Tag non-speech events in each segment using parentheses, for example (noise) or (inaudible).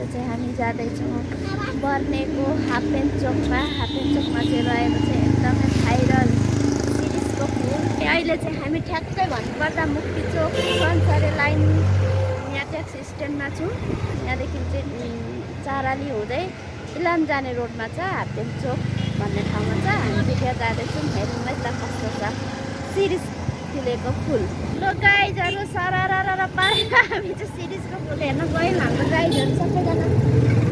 आज चाहिँ हामी जाँदैछौँ। बर्नेको हाफपेन्ट चोकमा हाफपेन्ट चोकमा चाहिँ रहेको चाहिँ एकदमै भाइरल सिरिजको फुल अहिले चाहिँ हामी ठ्याक्कै भन्नुपर्दा मुक्ति चोक सन्सरे लाइन यहाँ ट्याक्सी स्ट्यान्डमा छौँ। यहाँदेखि चाहिँ चाराली हुँदै इलाम जाने रोडमा छ हाफपेन्ट चोक भन्ने ठाउँमा छ। हामी त्यहाँ जाँदैछौँ। हेरौँ है त कस्तो छ। सिरिज फुलेको फुल। ल गाइजहरू सरारा हामी चाहिँ सिरिजको फुल हेर्न गयौँ हाम्रो गाइजहरू सबैजना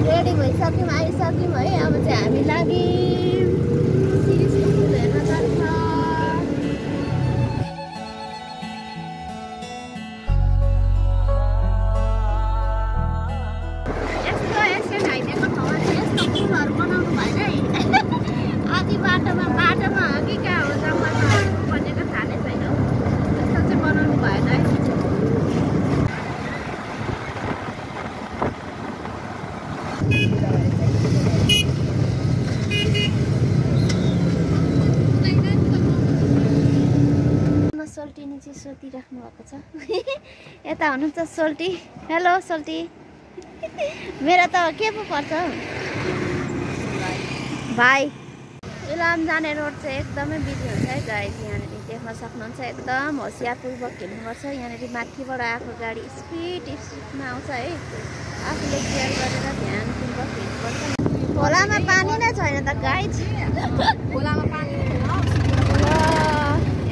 रेडी भइसक्यौँ आइसक्यौँ है अब चाहिँ हामी लाग्यौँ सोधिराख्नु भएको छ। (laughs) यता हुनुहुन्छ सोल्टी। हेलो सोल्टी। मेरो त के पो पर्छ? भाइ। इलाम जाने रोड चाहिँ एकदमै बिजी हुन्छ है गाडी यहाँनिर देख्न सक्नुहुन्छ एकदम होसियारपूर्वक हिँड्नुपर्छ। यहाँनिर माथिबाट आएको गाडी स्पिड स्पिडमा आउँछ है। आफूले केयर गरेर ध्यानपूर्वक हिँड्नुपर्छ। खोलामा पानी नै छैन त गाई खोलामा पानी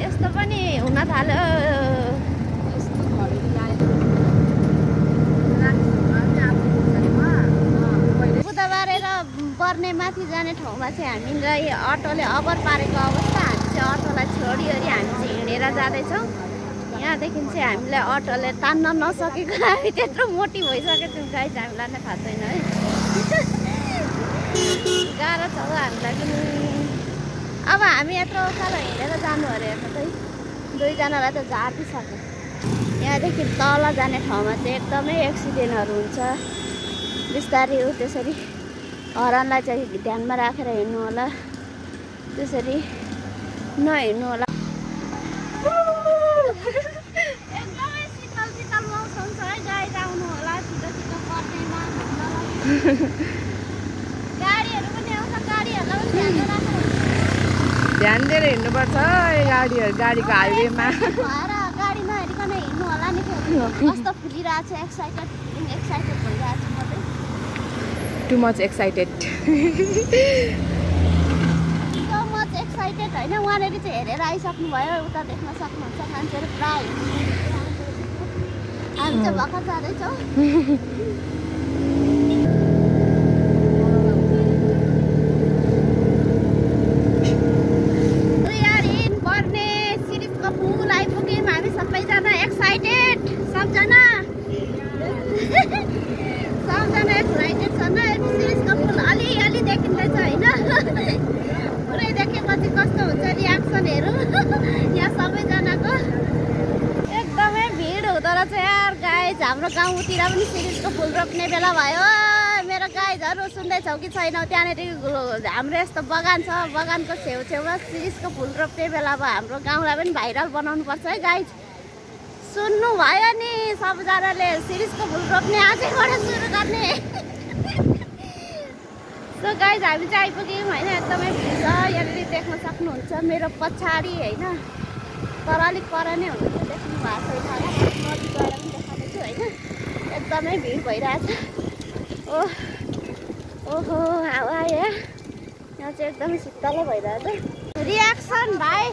यस्तो पनि हुन थाल्यो यस्तो घरेरी आयो पहिले बुधबार र पर्ने माथि जाने ठाउँमा चाहिँ हामीलाई अटोले अबर पारेको अवस्था हामी चाहिँ अटोलाई छोडिओरि हामी चाहिँ हिँडेर जाँदैछौँ। यहाँदेखि चाहिँ हामीलाई अटोले तान्न नसकेको हामी त्यत्रो मोटी भइसकेको छौँ। गाई चाहिँ हामीलाई नै थाहा छैन है। गाह्रो छ हामीलाई पनि। अब हामी यत्रो उकालो हिँडेर जानु अरे हेर्नु त है। दुईजनालाई त झापिसक्यो यहाँदेखि तल जाने ठाउँमा चाहिँ एकदमै एक्सिडेन्टहरू हुन्छ। बिस्तारै हो त्यसरी। हरनलाई चाहिँ ध्यानमा राखेर हिँड्नु होला। त्यसरी नहिँड्नु होला। ध्यान दिएर हिँड्नुपर्छ है गाडीहरू गाडीको हाइवेमा। भएर गाडी नहेरिकन हिँड्नु होला नि कस्तो फुलिरहेको छ एक्साइटेड एक्साइटेड भइरहेको छु म चाहिँ too much excited much excited होइन उहाँनिर चाहिँ हेरेर आइसक्नु भयो उता देख्न सक्नुहुन्छ मान्छेहरू पुरा हिँड्नु हामी चाहिँ भर्खर जाँदैछौँ We are in बर्ने सिरिजको फुल आइपुग्यौँ हामी सबैजना एक्साइटेड सबजना सबजना एक्साइटेड छन् है सिरिजको फुल अलिअलि देखिँदैछ होइन पुरै देखेपछि कस्तो हुन्छ रियाक्सनहरू यहाँ सबैजनाको एकदमै भिड हुँदो रहेछ यार गाइज हाम्रो गाउँतिर पनि सिरिजको फुल रोप्ने बेला भयो मेरो गाइजहरू सुन्दैछौ कि छैनौ त्यहाँनिर हाम्रो यस्तो बगान छ बगानको छेउछेउमा सिरिजको फुल रोप्ने बेला अब हाम्रो गाउँलाई पनि भाइरल बनाउनु पर्छ है गाइज सुन्नु भयो नि सबजनाले सिरिजको फुल रोप्ने आजैबाट सुरु गर्ने। (laughs) सो गाइज हामी चाहिँ आइपुग्यौँ होइन? एकदमै भिड छ यहाँनिर देख्न सक्नुहुन्छ मेरो पछाडि होइन? तर अलिक पर नै हुनुहुन्छ देख्नु भएको छैन। नजिक गएर पनि देखाउँदैछु होइन? एकदमै भिड भइरहेछ। ओ ओहो हावा आयो यहाँ चाहिँ एकदमै शीतलै भइरहेछ रियाक्सन भाइ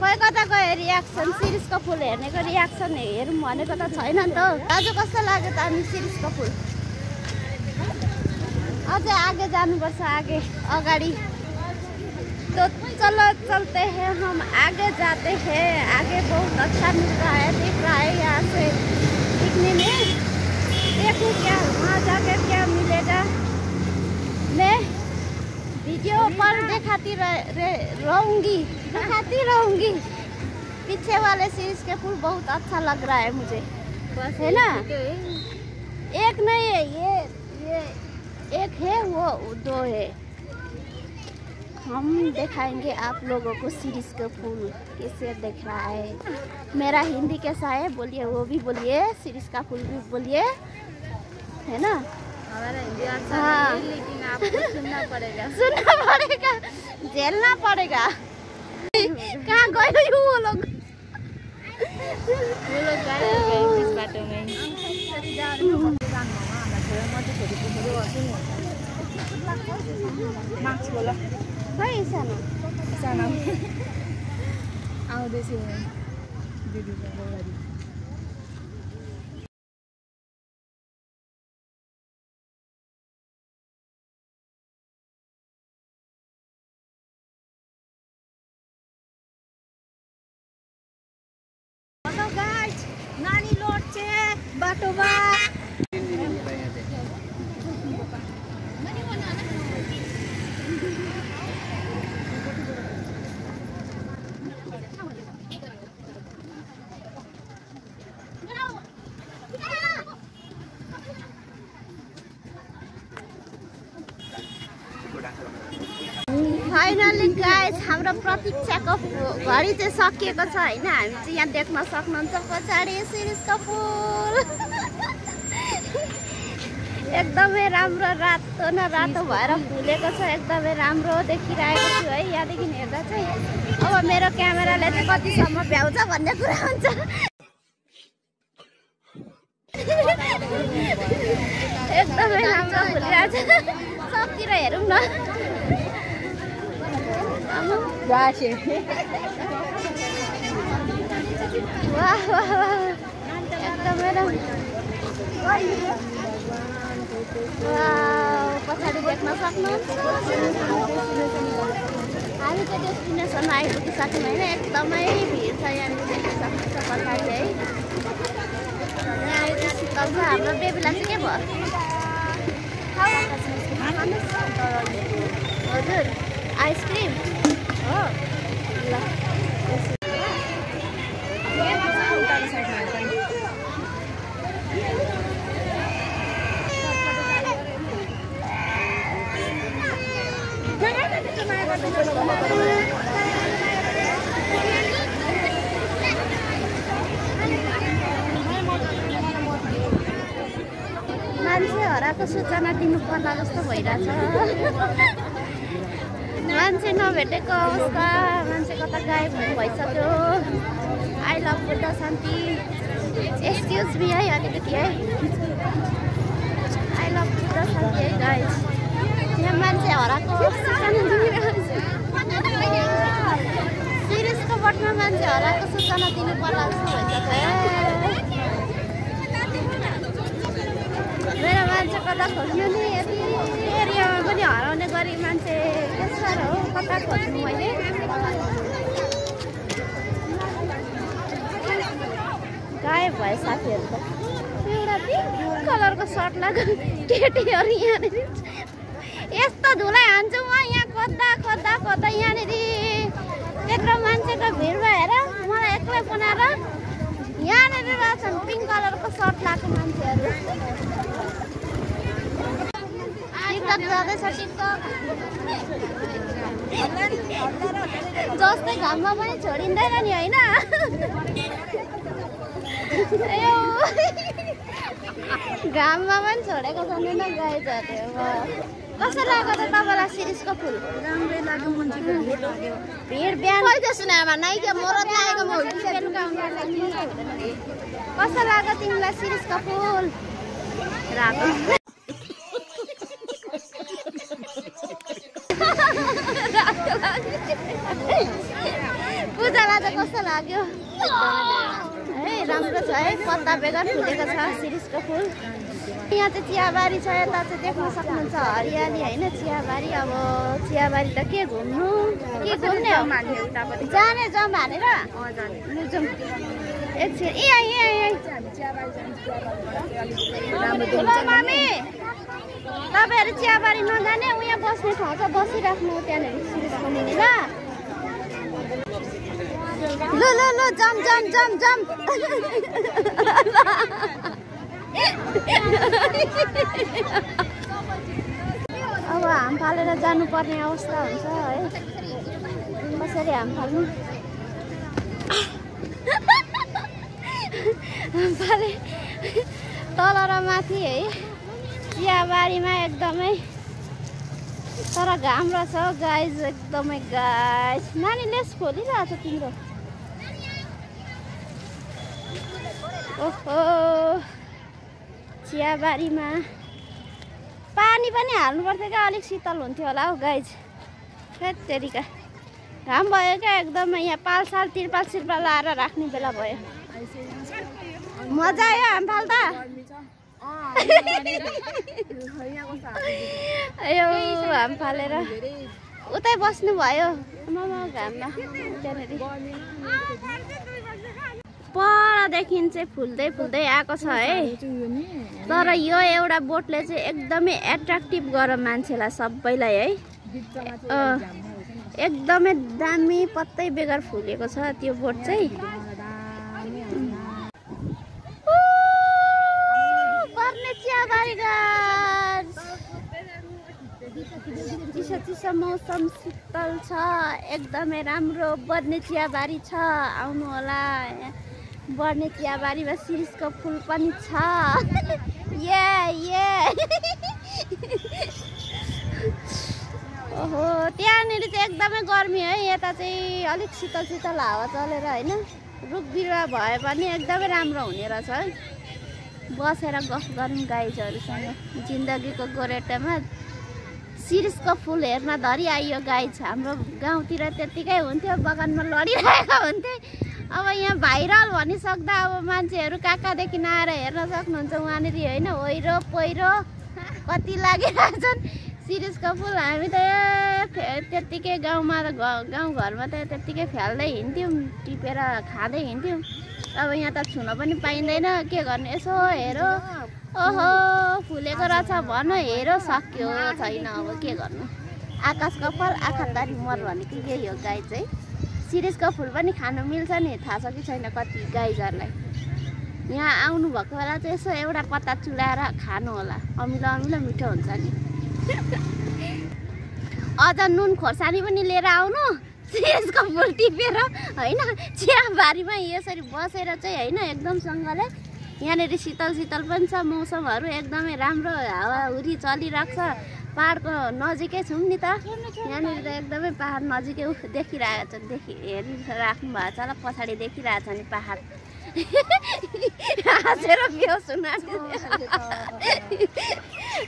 कोही कता गयो रियाक्सन सिरिजको फुल हेर्नेको रियाक्सन हेरौँ भनेको त छैन नि त। दाजु कस्तो लाग्यो त अनि सिरिजको फुल अझै आगे जानुपर्छ आगे अगाडि तो चलो चलते हैं हम आगे जाते हैं आगे बहुत अच्छा मिल रहा है दिख रहा यहाँ से दिखने में देखूँ क्या वहाँ जाकर क्या मिलेगा वीडियो पर दिखाती रह- रह- रहूँगी दिखाती रहूँगी। पीछे वाले सीरीज़ के फूल बहुत अच्छा लग रहा है मुझे। बस है ना? एक नहीं है ये ये एक है वो दो है। हम दिखाएँगे आप लोगों को सीरीज़ का फूल कैसे दिख रहा है। मेरा हिंदी कैसा है बोलिए वो भी बोलिए सीरीज़ का फूल भी बोलिए। है ना? हमारा हिंदी अच्छा हाँ। नहीं लेकिन आपको सुनना पड़ेगा सुनना पड़ेगा झेलना पड़ेगा कहाँ गयो यो वो लोग वो लोग गए बाटो में मार्क्स बोला खै सानो सानो आउँदैछु म बाटोमा फाइनली गाइस हाम्रो प्रतीक्षाको घडी चाहिँ सकिएको छ होइन? हामी चाहिँ यहाँ देख्न सक्नुहुन्छ पछाडि शिरिषको फुल (laughs) एकदमै राम्रो रातो न रातो भएर फुलेको छ एकदमै राम्रो देखिरहेको छु है यहाँदेखि हेर्दा चाहिँ। अब मेरो क्यामेराले चाहिँ कतिसम्म भ्याउँछ भन्ने कुरा हुन्छ। (laughs) एकदमै राम्रो फुलिरहेको छ। सकिएर हेरौँ न। वाह वाह एकदमै राम्रो वाह, पछाडि देख्न सक्नुहुन्छ हामी चाहिँ डेस्टिनेसन आइपुगिसक्यौँ होइन एकदमै भिड छ यहाँनिर देख्न सक्नुहुन्छ पछाडि है यहाँ आएपछि शीतल हाम्रो बेबीलाई चाहिँ के भयो हजुर आइसक्रिम हो ल मान्छे हराएको सूचना दिनु पर्ला जस्तो भइरहेछ। मान्छे नभेटेको अवस्था मान्छे कता गायब भइसक्यो। I love Buddha Shanti excuse me है अलिकति है। आई लभ बुद्ध शान्ति है गाइस यहाँ मान्छे हराएको सिरिजको बटमा मान्छे हराएको सूचना दिनु पर्ला जस्तो भइसक्यो मेरो मान्छे कता खोज्नु नि यति। हराउने गरी मान्छे के साह्रो हो कता खोज्नु मैले गायब भयो साथीहरू त। एउटा पिङ्क कलरको सर्ट लगाएको केटीहरू यहाँनिर। यस्तो धुलाई हान्छु म यहाँ खोज्दा खोज्दा खोज्दा यहाँनिर। त्यत्रो मान्छेको भिड भएर मलाई एक्लै बनाएर यहाँनिर रहेछन् पिङ्क कलरको सर्ट लगाएको मान्छेहरू। टिकटक जाँदैछ टिकटक जस्तै घाममा पनि छोडिँदैन नि होइन। घाममा पनि छोडेको छैन न गाई झऱ्यो कस्तो लाग्यो त तपाईँलाई सिरिजको फुल? राम्रै लाग्यो मान्छेको भिड बिहान सुनामा नाइके मरत लागेको म कस्तो लाग्यो तिमीलाई सिरिजको फुल? रातो पूजालाई चाहिँ कस्तो लाग्यो। है राम्रो छ है पत्ता बेगर फुलेको छ सिरिजको फुल। यहाँ चाहिँ चियाबारी छ यता चाहिँ देख्न सक्नुहुन्छ हरियाली होइन चियाबारी। अब चियाबारी त के घुम्नु? के घुम्ने हो? जाने जाउँ भनेर? जाउँ। एकछिन ए मामी। तपाईँहरू चियाबारी नजाने उहाँ बस्ने ठाउँ छ बसिराख्नु त्यहाँनिर सिरिजको मुनि ल। लु लु लु जाम जाम जाम जाम अब हाम फालेर जानुपर्ने अवस्था हुन्छ है। कसरी हाम फाल्नु? फाले। तल र माथि है। चियाबारीमा एकदमै तर घाम रहेछ हौ गाइज एकदमै गाइस नानीले खोलिरहेको छ तिम्रो। ओहो। चियाबारीमा पानी पनि हाल्नु पर्थ्यो क्या अलिक शीतल हुन्थ्यो होला हौ गाइज तेरिका घाम भयो क्या एकदमै यहाँ पालसाल तिरपाल सिरपाल लाएर राख्ने बेला भयो। मजा आयो हामफाल त। यो हाम फालेर। उतै बस्नु भयो मामा घाममा। त्यहाँनिर। परदेखि चाहिँ फुल्दै फुल्दै आएको छ है। तर यो एउटा बोटले चाहिँ एकदमै एट्र्याक्टिभ गर मान्छेलाई सबैलाई है। एकदमै दामी पत्तै बेगर फुलेको छ त्यो बोट चाहिँ। चिसो चिसो मौसम शीतल छ एकदमै राम्रो बढ्ने चियाबारी छ आउनु होला बढ्ने चियाबारीमा सिरिसको फुल पनि छ। ये ये ओहो त्यहाँनिर चाहिँ एकदमै गर्मी है। यता चाहिँ अलिक शीतल शीतल हावा चलेर होइन रुख बिरुवा भए पनि एकदमै राम्रो हुने रहेछ है। बसेर गफ गरौँ गाइजहरूसँग। जिन्दगीको गोरेटोमा सिरिसको फुल हेर्न धरि आइयो गाइज। हाम्रो गाउँतिर त्यत्तिकै हुन्थ्यो बगानमा लडिरहेको हुन्थे। अब यहाँ भाइरल भनिसक्दा अब मान्छेहरू कहाँ कहाँदेखि आएर हेर्न सक्नुहुन्छ। उहाँनिर होइन ओहिरो पहिरो (laughs) कति लागिरहेछन्। सिरिसको फुल हामी त त्यत्तिकै गाउँमा त गाउँघरमा त त्यत्तिकै फ्याल्दै हिँड्थ्यौँ टिपेर खाँदै हिँड्थ्यौँ। अब यहाँ त छुन पनि पाइँदैन। के गर्ने? यसो हेरो। ओहो फुलेको रहेछ भन हेरो सक्यो छैन अब के गर्नु। आकाश कपाल आँखादारी मर भनेको यही हो गाई चाहिँ। सिरिसको फुल पनि खानु मिल्छ नि थाहा छ कि छैन कति गाईजहरूलाई। यहाँ आउनु भएको बेला चाहिँ यसो एउटा पत्ता चुलाएर खानु होला। अमिलो अमिलो मिठो हुन्छ नि। अझ नुन खोर्सानी पनि लिएर आउनु। सिरिसको फुल टिपेर होइन? चियाबारीमा यसरी बसेर चाहिँ होइन एकदमसँगले यहाँनिर शीतल शीतल पनि छ मौसमहरू एकदमै राम्रो हावाहुरी चलिरहेको छ। पाहाडको नजिकै छौँ नि त। यहाँनिर त एकदमै पाहाड नजिकै देखिरहेको छ देखि हेरिराख्नु भएको छ होला पछाडि देखिरहेको छ नि पाहाड। (laughs) हाँसेर बेहोस हुन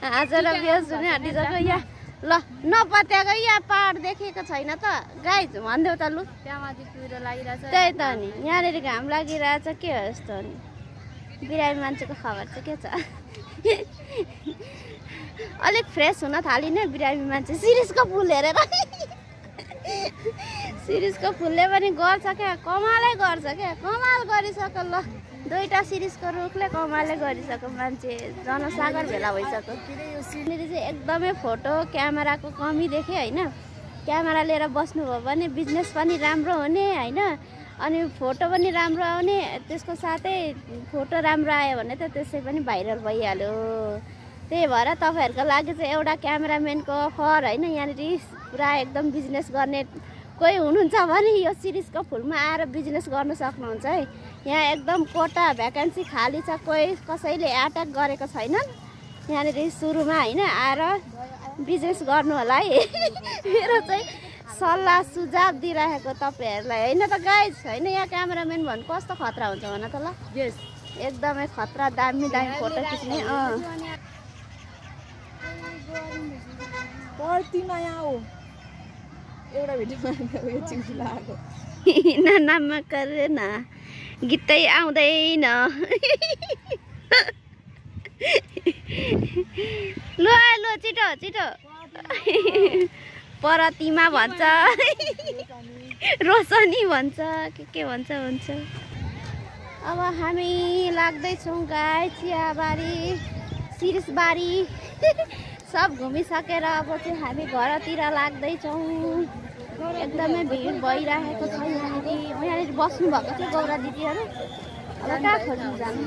हाँसेर बेहोस हुन आँटिसक्यो यहाँ ल नपत्याएको यहाँ पाहाड देखेको छैन त। गाई भनिदेऊ त लु। त्यही त नि यहाँनिर घाम लागिरहेछ के हो यस्तो नि? बिरामी मान्छेको खबर चाहिँ के छ? (laughs) अलिक फ्रेस हुन थाली नै बिरामी मान्छे। सिरिसको फुल हेरेर। सिरिसको फुलले पनि गर्छ क्या। कमालै गर्छ क्या। कमाल गरिसक्यो ल। दुईवटा सिरिसको रुखले कमालै गरिसक्यो मान्छे। जनसागर भेला भइसक्यो। यहाँनिर चाहिँ एकदमै फोटो क्यामेराको कमी देखेँ होइन? क्यामेरा लिएर बस्नुभयो भने बिजनेस पनि राम्रो हुने होइन? अनि फोटो पनि राम्रो आउने। त्यसको साथै फोटो राम्रो आयो भने त त्यसै पनि भाइरल भइहाल्यो। त्यही भएर तपाईँहरूको लागि चाहिँ एउटा क्यामेराम्यानको अफर होइन यहाँनिर पुरा एकदम बिजनेस गर्ने कोही हुनुहुन्छ भने यो सिरिजको फुलमा आएर बिजनेस गर्नु सक्नुहुन्छ है। यहाँ एकदम कोटा भ्याकेन्सी खाली छ कोही कसैले एट्याक गरेको छैनन्। यहाँनिर सुरुमा होइन आएर बिजनेस गर्नु होला है। (laughs) मेरो चाहिँ सल्लाह सुझाव दिइराखेको तपाईँहरूलाई होइन त गाइज होइन यहाँ क्यामेराम्यान भन्नु कस्तो खतरा हुन्छ भन त ल। यस एकदमै खतरा दामी दामी फोटो खिच्ने अँ। पर्ती नयाँ हो। एउटा भिडियोमा उयो चिउला आएको नानामा गरेन गीतै आउँदैन लो लो छिटो छिटो परतिमा भन्छ। रोशनी भन्छ। के के भन्छ भन्छ। अब हामी लाग्दैछौँ गाई चियाबारी सिरिसबारी। (laughs) सब घुमिसकेर अब चाहिँ हामी घरतिर लाग्दैछौँ। एकदमै भिड भइरहेको छ यहाँनिर। यहाँनिर बस्नुभएको थियो गौरा दिदीहरू। अब कहाँ खोज्नु जानु?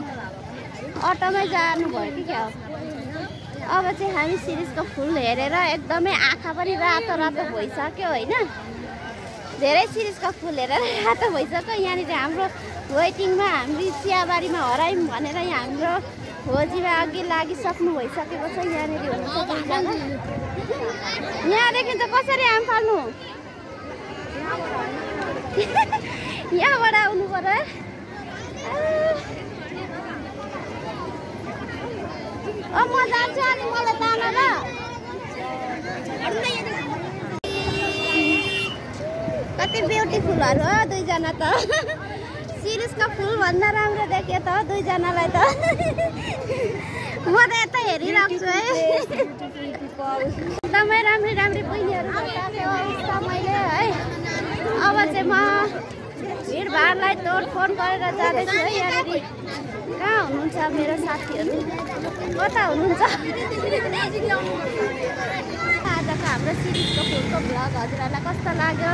अटोमै जानुभयो कि क्या अब चाहिँ हामी सिरिसको फुल हेरेर एकदमै आँखा पनि रातो रातो भइसक्यो होइन। धेरै सिरिसको फुल हेरेर रातो भइसक्यो। यहाँनिर हाम्रो वेटिङमा हामी चियाबारीमा हरायौँ भनेर यहाँ हाम्रो खोजीमा अघि लागिसक्नु भइसकेको छ यहाँनिर यहाँदेखि त कसरी आम फाल्नु? (laughs) यहाँबाट आउनु पर्यो म जान्छु अनि मलाई तान ल। कति ब्युटिफुलहरू हो दुईजना त। (laughs) सिरिसको फुलभन्दा राम्रो देखेँ त दुईजनालाई त। म त यता हेरिरहेको छु है। (laughs) एकदमै राम्री राम्री बहिनीहरू मैले है। अब चाहिँ म भिडभाडलाई तोडफोड गरेर जाँदैछु है यहाँनिर। कहाँ हुनुहुन्छ मेरो साथीहरू? कता हुनुहुन्छ। आजको हाम्रो सिरिजको फुलको भ्लग हजुरहरूलाई कस्तो लाग्यो?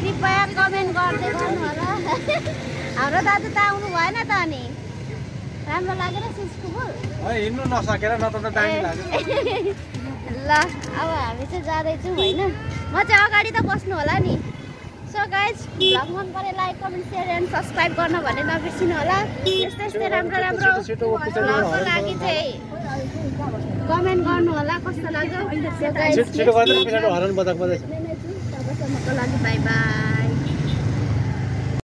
कृपया कमेन्ट गर्दै गर्नु होला (laughs) हाम्रो दाजु त आउनु भएन त अनि। राम्रो लागेन फुल। हिँड्नु नसकेर नत्र त दामी लाग्यो। ल अब हामी चाहिँ जाँदैछौँ होइन? म चाहिँ अगाडि त बस्नु होला नि। सो गाइज भ्लग मन परे like comment share and subscribe गर्न भने नबिर्सिनु होला। यस्तै यस्तै राम्रो राम्रो भ्लगको लागि चाहिँ कमेन्ट गर्नु होला कस्तो लाग्यो? बजाएको तबसम्मको लागि बाई बाई